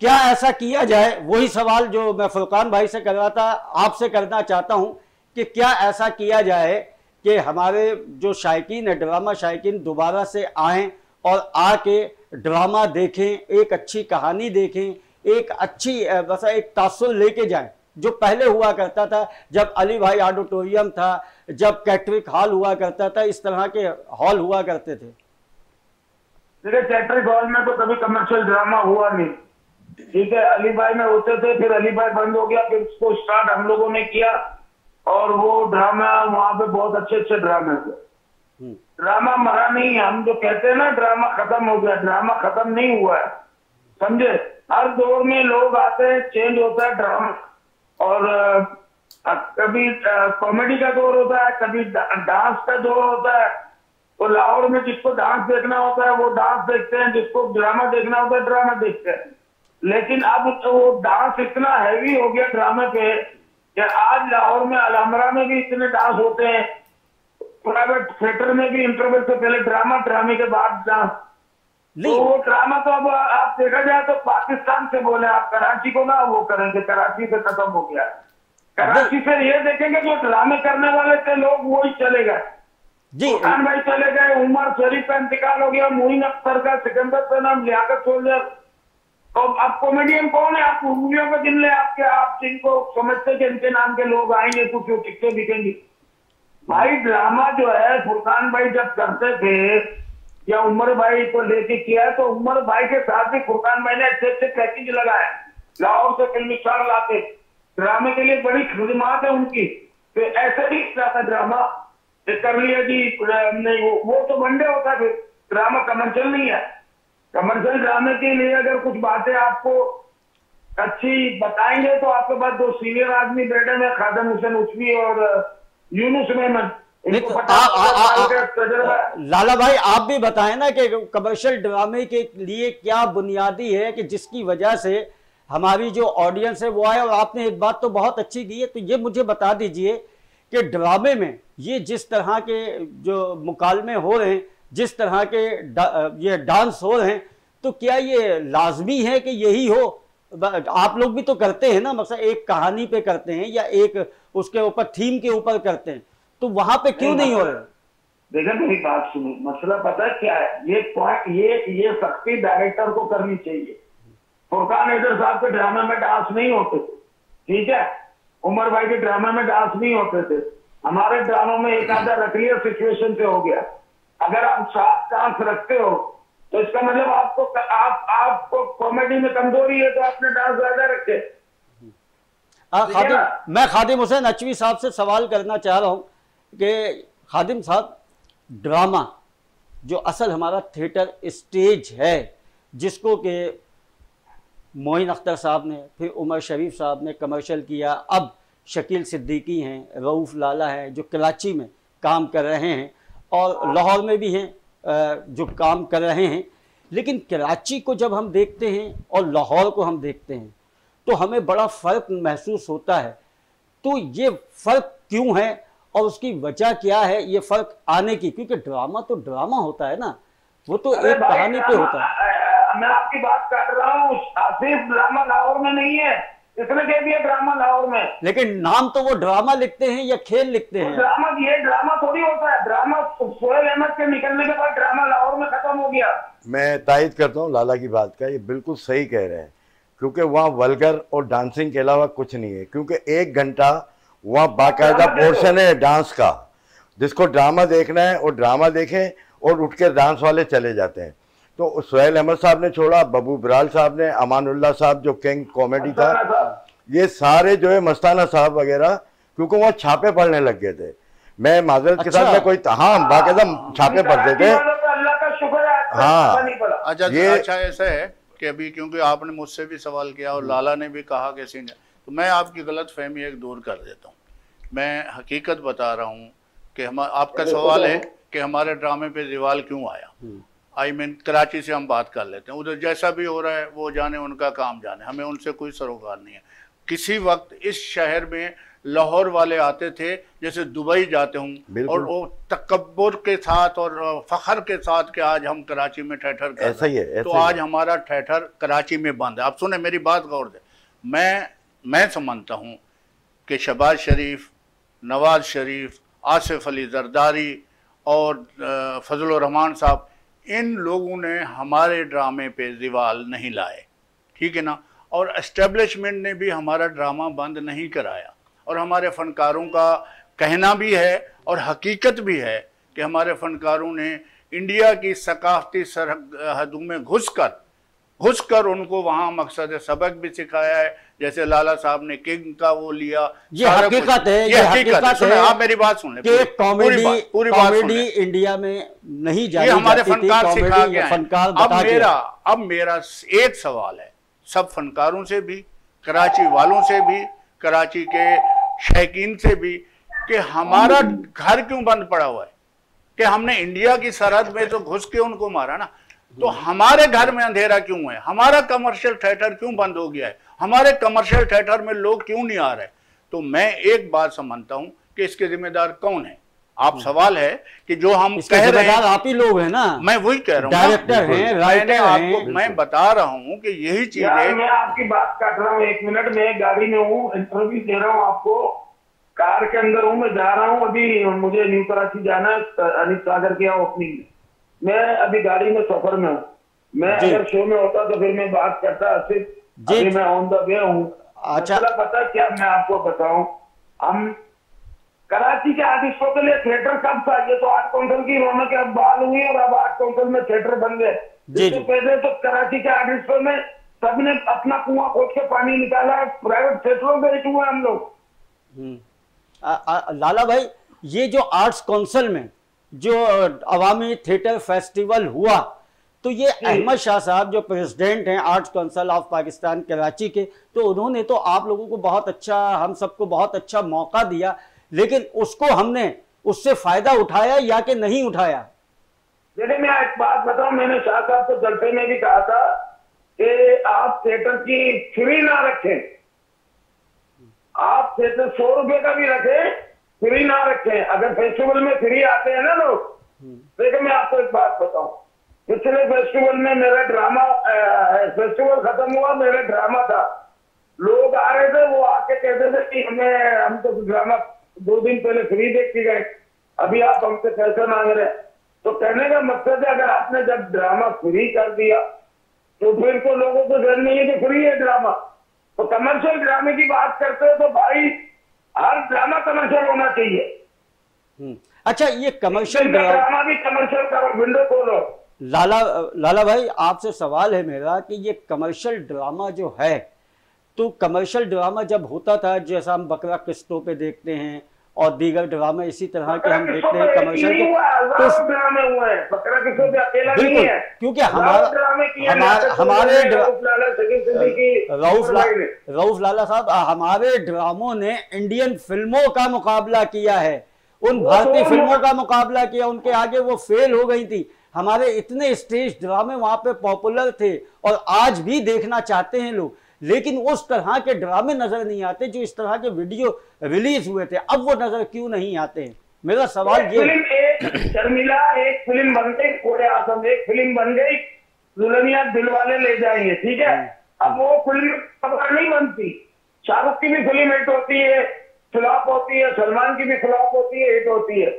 क्या ऐसा किया जाए? वही सवाल जो मैं फुरकान भाई से कर रहा था आपसे करना चाहता हूँ कि क्या ऐसा किया जाए कि हमारे जो शायकीन है ड्रामा शायकीन दोबारा से आएँ और आके ड्रामा देखें एक अच्छी कहानी देखें एक अच्छी बस एक तासुर लेके जाएँ। जो पहले हुआ करता था जब अली भाई ऑडिटोरियम था जब कैटरिक हॉल हुआ करता था इस तरह के हॉल हुआ करते थे। देखिए कैटरिक हॉल में तो कभी कमर्शियल ड्रामा हुआ नहीं। ठीक है अली भाई में होते थे फिर अली भाई बंद हो गया फिर उसको स्टार्ट हम लोगों ने किया और वो ड्रामा वहाँ पे बहुत अच्छे अच्छे ड्रामे थे। ड्रामा मरा नहीं हम जो कहते हैं ना ड्रामा खत्म हो गया ड्रामा खत्म नहीं हुआ है। समझे? हर दौर में लोग आते हैं चेंज होता है ड्रामा और कभी कॉमेडी का दौर होता है, कभी डांस का दौर होता है तो लाहौर में जिसको डांस देखना होता है, वो डांस देखते हैं, जिसको ड्रामा देखना होता है ड्रामा देखते हैं। लेकिन अब तो वो डांस इतना हैवी हो गया ड्रामे पे कि आज लाहौर में, अलहमरा में भी इतने डांस होते हैं प्राइवेट थिएटर में भी इंटरवल से पहले ड्रामा ड्रामे के बाद डांस तो वो ड्रामा तो अब आप देखा जाए तो पाकिस्तान से बोले आप कराची को ना वो करेंगे कराची से खत्म हो गया। कराची से ये देखेंगे जो ड्रामे करने वाले थे लोग वही चले गए। जी। खान भाई चले गए उमर शरीफ का इंतकाल हो गया मोइन अख्तर का सिकंदर का नाम लियाकत सोल्जर। तो अब कॉमेडियन कौन है? आप उंगलियों पे गिन ले आपके आप जिनको समझते कि इनके नाम के लोग आएँगे कुछ वो टिकटे बिकेंगी भाई ड्रामा जो है फुरकान भाई जब करते थे या उमर भाई को लेके किया है तो उमर भाई के साथ भी फुरकान भाई ने अच्छे अच्छे पैकेज लगाए। लाहौर से फ़िल्म स्टार लाते। ड्रामे के लिए बड़ी खिदमात है उनकी। तो ऐसे भी ड्रामा कर लिया जी नहीं, वो वो तो वनडे होता फिर। ड्रामा कमर्शियल नहीं है। कमर्शियल ड्रामे के लिए अगर कुछ बातें आपको अच्छी बताएँगे तो आपके पास दो सीनियर आदमी बैठे हैं, खादम हुसैन उस्मी और यूनुस मेमन तो। लाला भाई आप भी बताएँ ना कि कमर्शियल ड्रामे के लिए क्या बुनियादी है कि जिसकी वजह से हमारी जो ऑडियंस है वो आए और आपने एक बात तो बहुत अच्छी की है तो ये मुझे बता दीजिए कि ड्रामे में ये जिस तरह के जो मुकालमे हो रहे हैं जिस तरह के डा, ये डांस हो रहे हैं तो क्या ये लाजमी है कि यही हो आप लोग भी तो करते हैं ना मतलब एक कहानी पे करते हैं या एक उसके ऊपर थीम के ऊपर करते हैं तो वहाँ पे क्यों नहीं नहीं हो रहे? देखा मेरी बात सुनो मसला पता है क्या है? ये पॉइंट ये ये सख्ती डायरेक्टर को करनी चाहिए। फुरकान हैदर साहब के ड्रामे में डांस नहीं होते थे ठीक है? उमर भाई के ड्रामे में डांस नहीं होते थे। हमारे ड्रामों में एक आधा रख लिया सिचुएशन से हो गया। अगर आप सात डांस रखते हो तो इसका मतलब आपको आप आपको कॉमेडी में कमज़ोरी है तो आपने डांस ज़्यादा रखे। हाँ है खादिम मैं खादिम हुसैन नचवी साहब से सवाल करना चाह रहा हूँ। कि खादिम साहब ड्रामा जो असल हमारा थिएटर स्टेज है, जिसको कि मोइन अख्तर साहब ने, फिर उमर शरीफ साहब ने कमर्शियल किया। अब शकील सिद्दीकी हैं, रऊफ़ लाला हैं, जो कराची में काम कर रहे हैं और लाहौर में भी हैं जो काम कर रहे हैं। लेकिन कराची को जब हम देखते हैं और लाहौर को हम देखते हैं तो हमें बड़ा फ़र्क महसूस होता है। तो ये फ़र्क क्यों है? और उसकी वजह क्या है ये फ़र्क आने की? क्योंकि ड्रामा तो ड्रामा होता है ना। वो तो एक कहानी पे होता है। मैं आपकी बात कर रहा हूँ सिर्फ़ ड्रामा लाहौर में नहीं है। इसने कह दिया ड्रामा लाहौर में। लेकिन नाम तो वो ड्रामा लिखते हैं या खेल लिखते हैं? ड्रामा ये ड्रामा थोड़ी होता है। ड्रामा सोहेल अहमद के निकलने के बाद ड्रामा लाहौर में खत्म हो गया। मैं तायद करता हूँ लाला की बात का ये बिल्कुल सही कह रहे हैं। क्योंकि वहाँ वल्गर और डांसिंग के अलावा कुछ नहीं है। क्योंकि एक घंटा वहाँ बाकायदा पोर्शन है डांस का। जिसको ड्रामा देखना है वो ड्रामा देखें और उठ के डांस वाले चले जाते हैं। तो सुहेल अहमद साहब ने छोड़ा बबू बराल साहब ने अमानुल्ला साहब जो किंग कॉमेडी था ये सारे जो है मस्ताना साहब वगैरह क्योंकि वहाँ छापे पड़ने लग गए थे। मैं माजरत के साथ अच्छा। में कोई हाँ बाकायदा छापे पड़ते थे। अल्लाह का शुक्र है हाँ। अच्छा ये- अच्छा ऐसा है कि अभी क्योंकि आपने मुझसे भी सवाल किया और लाला ने भी कहा कि सीनियर तो मैं आपकी गलत फहमी एक दूर कर देता हूँ। मैं हकीकत बता रहा हूँ कि हम आपका सवाल है कि हमारे ड्रामे पे दीवाल क्यों आया? आई मीन कराची से हम बात कर लेते हैं। उधर जैसा भी हो रहा है वो जाने उनका काम जाने। हमें उनसे कोई सरोकार नहीं है। किसी वक्त इस शहर में लाहौर वाले आते थे जैसे दुबई जाते हूँ और वो तकबर के साथ और फखर के साथ कि आज हम कराची में ठहठर कर ऐसा ही। है, ऐसा तो ही आज है। हमारा ठहठर कराची में बंद है। आप सुने मेरी बात गौर दे मैं मैं समझता हूँ कि शबाज शरीफ, नवाज़ शरीफ, आसिफ अली जरदारी और फजल रहमान साहब, इन लोगों ने हमारे ड्रामे पे दीवाल नहीं लाए। ठीक है ना? और एस्टेब्लिशमेंट ने भी हमारा ड्रामा बंद नहीं कराया। और हमारे फनकारों का कहना भी है और हकीकत भी है कि हमारे फनकारों ने इंडिया की सकाफती सरहदों में घुसकर घुसकर उनको वहाँ मकसद सबक भी सिखाया है। जैसे लाला साहब ने किंग का वो लिया ये हकीकत है, ये हकीकत है। है आप मेरी बात सुन ले कॉमेडी पूरी कॉमेडी इंडिया में नहीं ये हमारे फनकार सिखा आए फनकार अब मेरा अब मेरा एक सवाल है सब फनकारों से भी कराची वालों से भी कराची के शैकीन से भी कि हमारा घर क्यों बंद पड़ा हुआ है? कि हमने इंडिया की सरहद में तो घुस के उनको मारा ना। तो हमारे घर में अंधेरा क्यों है? हमारा कमर्शियल थिएटर क्यों बंद हो गया है? हमारे कमर्शियल थिएटर में लोग क्यों नहीं आ रहे तो मैं एक बात समझता हूँ कि इसके जिम्मेदार कौन है? आप सवाल है कि जो हम कह रहे हैं आप ही लोग हैं ना। मैं वही कह रहा हूँ डायरेक्टर हैं राइटर आपको हैं। मैं बता रहा हूँ कि यही चीज़ है मैं आपकी बात काट रहा हूँ। एक मिनट में गाड़ी में हूँ इंटरव्यू दे रहा हूँ आपको। कार के अंदर हूँ मैं जा रहा हूँ। अभी मुझे न्यू कराची जाना है। अनिल सागर की ओपनिंग में। मैं अभी गाड़ी में सफ़र में हूँ। मैं अगर शो में होता तो फिर मैं बात करता सिर्फ़ अभी मैं ऑन द वे हूँ। अच्छा। पता क्या मैं आपको बताऊँ? हम कराची के आर्टिस्टों के लिए थिएटर कब था? ये तो आठ काउंसिल की रौनक अब बहाल हुई और अब आठ काउंसिल में थिएटर बन गए। इससे पहले तो कराची के आर्टिस्टों में सबने अपना कुआँ खोद के पानी निकाला है प्राइवेट थिएटरों में बैठे हुए हम लोग। हम्म। लाला भाई ये जो आर्ट्स काउंसिल में जो अवामी थिएटर फेस्टिवल हुआ तो ये अहमद शाह साहब जो प्रेसिडेंट हैं Arts Council of Pakistan Karachi के तो उन्होंने तो आप लोगों को बहुत अच्छा हम सबको बहुत अच्छा मौका दिया लेकिन उसको हमने उससे फ़ायदा उठाया या कि नहीं उठाया? देखिए मैं एक बात बताऊँ मैंने शाह साहब को जलसे में भी कहा था कि आप थिएटर की फ्री ना रखें। आप थिएटर सौ रुपए का भी रखें फ्री ना रखें। अगर फेस्टिवल में फ्री आते हैं ना लोग देखिए मैं आपको एक बात बताऊँ। पिछले फेस्टिवल में मेरा ड्रामा फेस्टिवल खत्म हुआ मेरा ड्रामा था। लोग आ रहे थे वो आके कहते थे कि हमें हम तो ड्रामा दो दिन पहले फ्री देख के गए अभी आप हमसे पैसे मांग रहे हैं। तो कहने का मकसद है अगर आपने जब ड्रामा फ्री कर दिया तो फिर तो लोगों को डर नहीं है कि फ्री है ड्रामा तो कमर्शियल ड्रामे की बात करते हो तो भाई हर ड्रामा कमर्शियल होना चाहिए हम्म। अच्छा ये कमर्शियल ड्रामा ड्रामा भी कमर्शियल करो विंडो खोलो लाला लाला भाई आपसे सवाल है मेरा कि ये कमर्शियल ड्रामा जो है तो कमर्शियल ड्रामा जब होता था जैसा हम बकरा किस्तों पे देखते हैं और दीगर ड्रामा इसी तरह के हम देखते हैं कमर्शियल के तो ड्रामे हुए हैं? बकरा किसो भी अकेला नहीं बिल्कुल है। क्योंकि हमारा हमारे हमारे ड्रा- रऊफ। रऊफ लाला साहब हमारे ड्रामों ने इंडियन फ़िल्मों का मुकाबला किया है। उन भारतीय तो फ़िल्मों का मुकाबला किया उनके आगे वो फेल हो गई थी। हमारे इतने स्टेज ड्रामे वहाँ पे पॉपुलर थे और आज भी देखना चाहते हैं लोग। लेकिन उस तरह के ड्रामे नज़र नहीं आते जो इस तरह के वीडियो रिलीज़ हुए थे। अब वो नज़र क्यों नहीं आते? हैं मेरा सवाल ये फ़िल्म एक शर्मिला एक फ़िल्म बन गई कोड़े आसम एक फ़िल्म बन गई दुल्हनिया दिल वाले ले जाएँगे ठीक है? अब वो फ़िल्म नहीं बनती। शाहरुख की भी फ़िल्म हिट होती है फ्लॉप होती है सलमान की भी फ्लॉप होती है हिट होती है।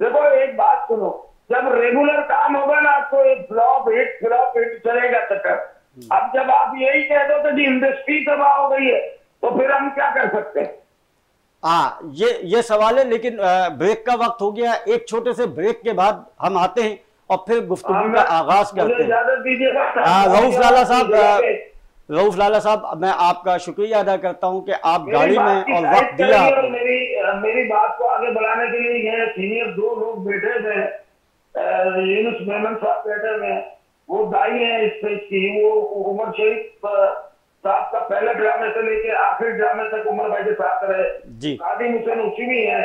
देखो एक बात सुनो जब रेगुलर काम होगा ना तो एक फ्लॉप हिट फ्लॉप हिट चलेगा चक्कर। अब जब आप यही कह दो तो जी इंडस्ट्री तबाह हो गई है तो फिर हम क्या कर सकते हैं? हाँ ये ये सवाल है लेकिन ब्रेक का वक्त हो गया एक छोटे से ब्रेक के बाद हम आते हैं और फिर गुफ्तगू का आगाज़ करते हैं। रऊफ लाला साहब रऊफ लाला साहब मैं आपका शुक्रिया अदा करता हूँ कि आप गाड़ी में और वक्त दिया मेरी मेरी बात को आगे बढ़ाने के लिए सीनियर दो लोग बैठे थे यूनुस मेमन साहब बैठे हुए हैं वो दाई है इस की वो उमर शरीफ साहब का पहले ड्रामे से लेके आखिरी ड्रामे तक उमर भाई के साथ रहे। जी। कादिम हुसैन उसी भी है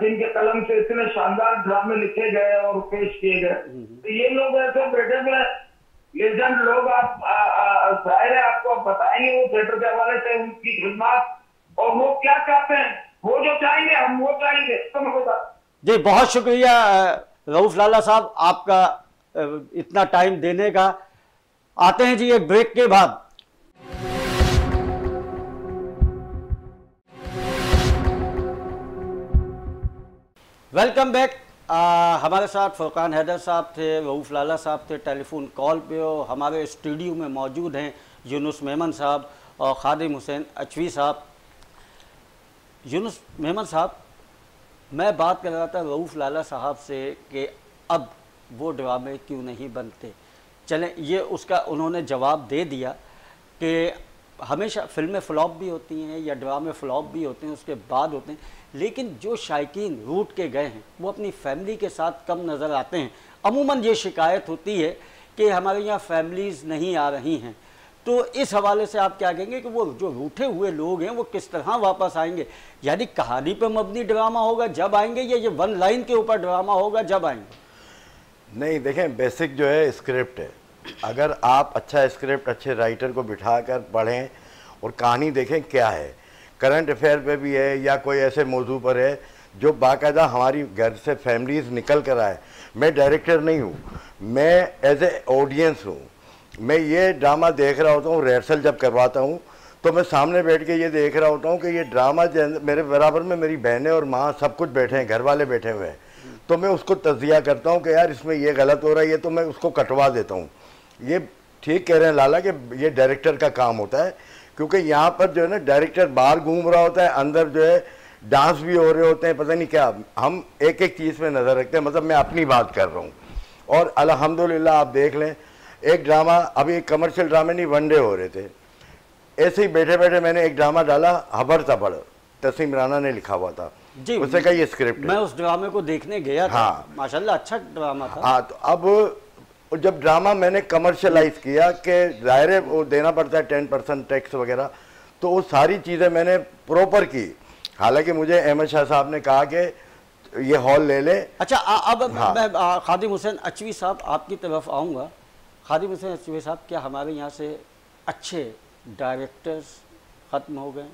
जिनके कलम से इतने शानदार ड्रामे लिखे गए और पेश किए गए। तो ये लोग ऐसे बैठे हुए लेजेंड लोग आप ज़ाहिर है आपको बताएँगे वो थिएटर के हवाले से उनकी खिदमत। और वो क्या चाहते हैं? वो जो चाहेंगे हम वो चाहेंगे। तो मैं बता जी बहुत शुक्रिया रऊफ लाला साहब आपका इतना टाइम देने का। आते हैं जी एक ब्रेक के बाद। वेलकम बैक हमारे साथ फुरकान हैदर साहब थे रऊफ लाला साहब थे, टेलीफोन कॉल पे और हमारे स्टूडियो में मौजूद हैं यूनुस मेमन साहब और खादिम हुसैन अचवी साहब। यूनुस मेमन साहब, मैं बात कर रहा था रऊफ लाला साहब से कि अब वो ड्रामे क्यों नहीं बनते? चलें, ये उसका उन्होंने जवाब दे दिया कि हमेशा फ़िल्में फ्लॉप भी होती हैं या ड्रामे फ्लॉप भी होते हैं, उसके बाद होते हैं, लेकिन जो शायकीन रूट के गए हैं, वो अपनी फैमिली के साथ कम नज़र आते हैं। अमूमन ये शिकायत होती है कि हमारे यहाँ फैमिलीज़ नहीं आ रही हैं। तो इस हवाले से आप क्या कहेंगे कि वो जो रूठे हुए लोग हैं, वो किस तरह वापस आएँगे? यानी कहानी पर मबनी ड्रामा होगा, जब आएँगे, या ये वन लाइन के ऊपर ड्रामा होगा, जब आएँगे? नहीं, देखें बेसिक जो है स्क्रिप्ट है। अगर आप अच्छा स्क्रिप्ट अच्छे राइटर को बिठा कर पढ़ें और कहानी देखें क्या है। करंट अफेयर पे भी है या कोई ऐसे मौजू पर है जो बाकायदा हमारी घर से फैमिलीज़ निकल कर आए। मैं डायरेक्टर नहीं हूँ। मैं एज ए ऑडियंस हूँ। मैं ये ड्रामा देख रहा होता हूँ रिहर्सल जब करवाता हूँ तो मैं सामने बैठ के ये देख रहा होता हूँ कि ये ड्रामा मेरे बराबर में मेरी बहनें और माँ सब कुछ बैठे हैं घर वाले बैठे हुए हैं। तो मैं उसको तजिया करता हूँ कि यार इसमें ये गलत हो रहा है, ये तो मैं उसको कटवा देता हूँ। ये ठीक कह रहे हैं लाला कि ये डायरेक्टर का काम होता है, क्योंकि यहाँ पर जो है ना डायरेक्टर बाहर घूम रहा होता है, अंदर जो है डांस भी हो रहे होते हैं, पता नहीं क्या। हम एक एक चीज़ पे नज़र रखते हैं मतलब मैं अपनी बात कर रहा हूँ। और अल्हम्दुलिल्लाह आप देख लें, एक ड्रामा अभी एक कमर्शियल ड्रामे नहीं वनडे हो रहे थे। ऐसे ही बैठे बैठे मैंने एक ड्रामा डाला, हबर तबड़ तसीम राना ने लिखा हुआ था। जी उससे कहा ये स्क्रिप्ट मैं उस ड्रामे को देखने गया था। हाँ। माशाल्लाह अच्छा ड्रामा था। हाँ तो अब जब ड्रामा मैंने कमर्शलाइज किया कि ज़ाहिर है वो देना पड़ता है टेन परसेंट टैक्स वगैरह तो वो सारी चीज़ें मैंने प्रॉपर की। हालाँकि मुझे अहमद शाह साहब ने कहा कि ये हॉल ले ले। अच्छा आ, अब हाँ। मैं खादिम हुसैन अचवी साहब आपकी तरफ़ आऊँगा। खादिम हुसैन अचवी साहब क्या हमारे यहाँ से अच्छे डायरेक्टर्स ख़त्म हो गए?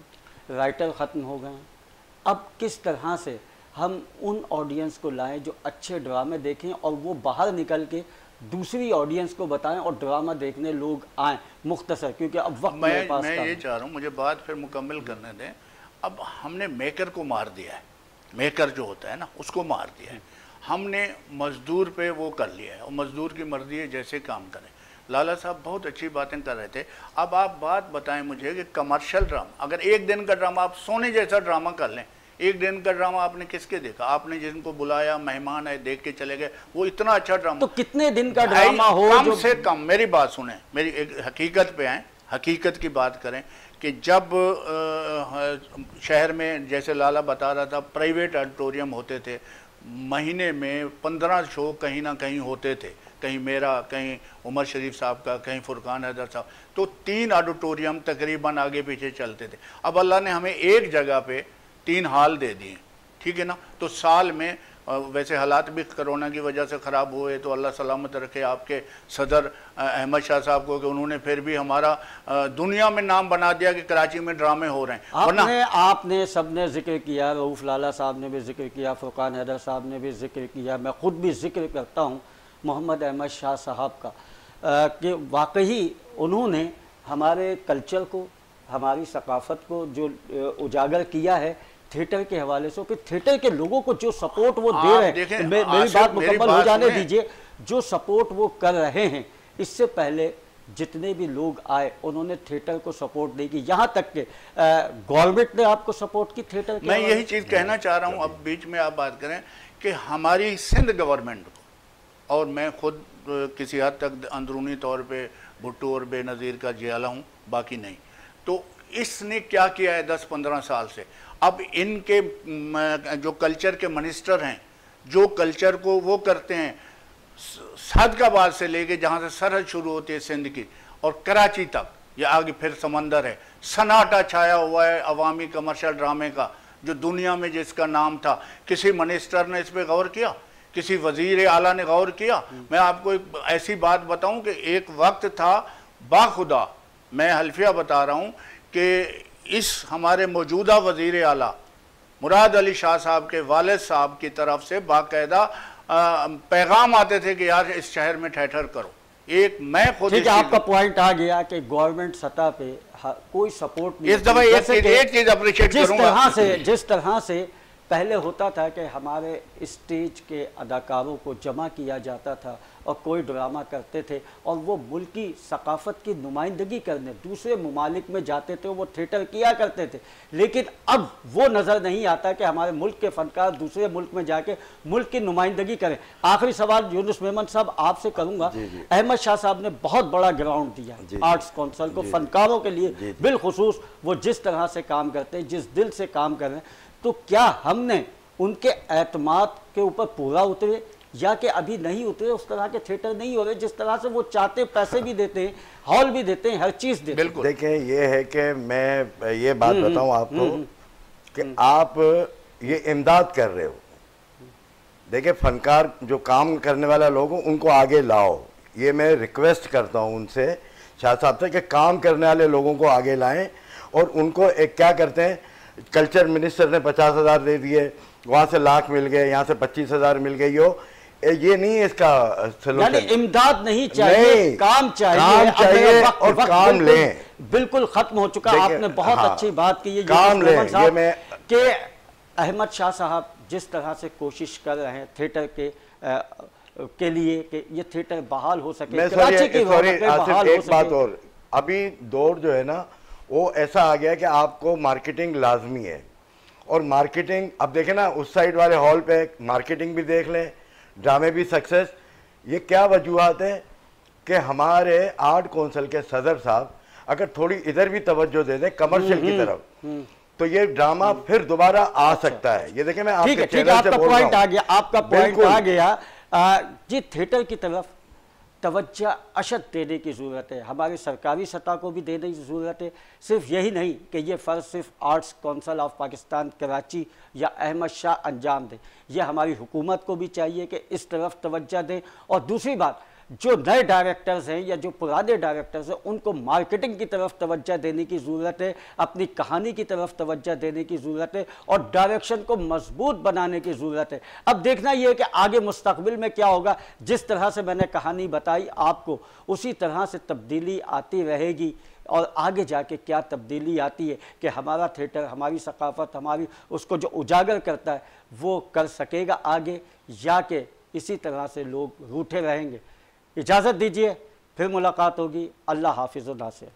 राइटर ख़त्म हो गए? अब किस तरह से हम उन ऑडियंस को लाएँ जो अच्छे ड्रामे देखें और वो बाहर निकल के दूसरी ऑडियंस को बताएँ और ड्रामा देखने लोग आएँ? मुख्तसर क्योंकि अब वक्त मेरे मैं पास मैं ये चाह रहा हूँ मुझे बात फिर मुकम्मल करने दें। अब हमने मेकर को मार दिया है। मेकर जो होता है ना उसको मार दिया है। हमने मजदूर पे वो कर लिया है और मजदूर की मर्ज़ी है जैसे काम करें। लाला साहब बहुत अच्छी बातें कर रहे थे। अब आप बात बताएँ मुझे कि कमर्शियल ड्रामा अगर एक दिन का ड्रामा आप सोने जैसा ड्रामा कर लें एक दिन का ड्रामा आपने किसके देखा? आपने जिनको बुलाया मेहमान है देख के चले गए वो इतना अच्छा ड्रामा तो कितने दिन का ड्रामा हो कम जो से कम मेरी बात सुने मेरी एक हकीकत पे आए हकीकत की बात करें कि जब शहर में जैसे लाला बता रहा था प्राइवेट ऑडिटोरियम होते थे महीने में पंद्रह शो कहीं ना कहीं होते थे। कहीं मेरा, कहीं उमर शरीफ साहब का, कहीं फुरकान हैदर साहब तो तीन ऑडिटोरियम तकरीबन आगे पीछे चलते थे। अब अल्लाह ने हमें एक जगह पे तीन हाल दे दिए, ठीक है ना? तो साल में वैसे हालात भी कोरोना की वजह से ख़राब हुए तो अल्लाह सलामत रखे आपके सदर अहमद शाह साहब को कि उन्होंने फिर भी हमारा दुनिया में नाम बना दिया कि कराची में ड्रामे हो रहे हैं। आपने आपने सबने ज़िक्र किया, रऊफ लाला साहब ने भी ज़िक्र किया, फुरकान हैदर साहब ने भी ज़िक्र किया, मैं खुद भी ज़िक्र करता हूँ मोहम्मद अहमद शाह साहब का कि वाकई उन्होंने हमारे कल्चर को हमारी सकाफत को जो उजागर किया है थिएटर के हवाले से कि थिएटर के लोगों को जो सपोर्ट वो दे रहे हैं मे, मेरी बात मुकम्मल हो जाने दीजिए जो सपोर्ट वो कर रहे हैं इससे पहले जितने भी लोग आए उन्होंने थिएटर को सपोर्ट नहीं की। यहाँ तक के गवर्नमेंट ने आपको सपोर्ट की थिएटर मैं यही चीज़ कहना चाह रहा हूँ अब बीच में आप बात करें कि हमारी सिंध गवर्नमेंट को और मैं खुद किसी हद तक अंदरूनी तौर पे भुट्टो और बेनज़ीर का जियाला हूँ, बाकी नहीं। तो इसने क्या किया है दस पंद्रह साल से? अब इनके जो कल्चर के मिनिस्टर हैं, जो कल्चर को वो करते हैं सदकाबाद से लेके जहाँ से सरहद शुरू होती है सिंध की, और कराची तक, ये आगे फिर समंदर है। सन्नाटा छाया हुआ है अवामी कमर्शियल ड्रामे का, जो दुनिया में जिसका नाम था। किसी मिनिस्टर ने इस पर गौर किया? किसी वज़ीर आला ने गौर किया। मैं आपको एक ऐसी बात बताऊँ कि एक वक्त था बाखुदा मैं हल्फिया बता रहा हूँ कि इस हमारे मौजूदा वज़ीर आला मुराद अली शाह साहब के वालिद साहब की तरफ़ से बाकायदा पैगाम आते थे कि यार इस शहर में ठहर करो। एक मैं खुद ठीक है आपका पॉइंट आ गया कि गवर्नमेंट सतह पे कोई सपोर्ट नहीं इस दफ़ा एक चीज़ अप्रिशिएट जिस तरह से जिस तरह से पहले होता था कि हमारे स्टेज के अदाकारों को जमा किया जाता था और कोई ड्रामा करते थे और वो मुल्क सकाफत की नुमाइंदगी करने दूसरे ममालिक में जाते थे वो थिएटर किया करते थे लेकिन अब वो नज़र नहीं आता कि हमारे मुल्क के फनकार दूसरे मुल्क में जाके मुल्क की नुमाइंदगी करें आखिरी सवाल यूनुस मेमन साहब आपसे करूँगा। अहमद शाह साहब ने बहुत बड़ा ग्राउंड दिया। आर्ट्स काउंसिल को फनकारों के लिए। बिलखसूस वो जिस तरह से काम करते हैं जिस दिल से काम कर रहे हैं तो क्या हमने उनके एतमाद के ऊपर पूरा उतरे? या कि अभी नहीं उतरे उस तरह के थिएटर नहीं हो रहे जिस तरह से वो चाहते पैसे भी देते हैं हॉल भी देते हैं हर चीज़ देते बिल्कुल। देखें ये है कि मैं ये बात हम्म, बताऊँ आपको कि आप ये इमदाद कर रहे हो। देखिए फनकार जो काम करने वाला लोग हैं उनको आगे लाओ। ये मैं रिक्वेस्ट करता हूँ उनसे शाह साहब से कि काम करने वाले लोगों को आगे लाएँ और उनको एक क्या करते हैं कल्चर मिनिस्टर ने पचास हज़ार दे दिए वहाँ से लाख मिल गए यहाँ से पच्चीस हज़ार मिल गई हो ये नहीं है इसका यानी इमदाद नहीं चाहिए नहीं, काम चाहिए काम चाहिए वक्त- और वक्त काम बिल्कुल- लें। बिल्कुल खत्म हो चुका आपने बहुत हाँ, अच्छी बात की है काम लें, ये मैं- कि अहमद शाह साहब जिस तरह से कोशिश कर रहे हैं थिएटर के अ, के लिए कि ये थिएटर बहाल हो सके मैं सॉरी आसिफ एक बात। और अभी दौर जो है ना वो ऐसा आ गया कि आपको मार्केटिंग लाजमी है। और मार्केटिंग अब देखें ना उस साइड वाले हॉल पे मार्केटिंग भी देख लें ड्रामे भी सक्सेस ये क्या वजूहत है कि हमारे आर्ट कौंसिल के सदर साहब अगर थोड़ी इधर भी तवज्जो दे दें कमर्शियल की तरफ़ तो ये ड्रामा फिर दोबारा आ सकता है। ये देखें मैं अच्छा। ठीक आपके है ठीक है आपका पॉइंट आ गया आपका पॉइंट आ गया। जी थिएटर की तरफ़ तवज्जो अशद देने की ज़रूरत है। हमारी सरकारी सतह को भी देने की ज़रूरत है। सिर्फ़ यही नहीं कि ये फ़र्ज़ सिर्फ़ Arts Council of Pakistan, Karachi या अहमद शाह अंजाम दें। यह हमारी हुकूमत को भी चाहिए कि इस तरफ़ तवज्जो दें। और दूसरी बात जो नए डायरेक्टर्स हैं या जो पुराने डायरेक्टर्स हैं, उनको मार्केटिंग की तरफ़ तवज्जो देने की ज़रूरत है, अपनी कहानी की तरफ़ तवज्जो देने की ज़रूरत है और डायरेक्शन को मज़बूत बनाने की ज़रूरत है। अब देखना यह है कि आगे मुस्तकबिल में क्या होगा। जिस तरह से मैंने कहानी बताई आपको, उसी तरह से तब्दीली आती रहेगी और आगे जाके क्या तब्दीली आती है कि हमारा थिएटर हमारी सकाफत, हमारी उसको जो उजागर करता है, वो कर सकेगा आगे, या कि इसी तरह से लोग रूठे रहेंगे। इजाज़त दीजिए फिर मुलाकात होगी। अल्लाह हाफिज़ नासिर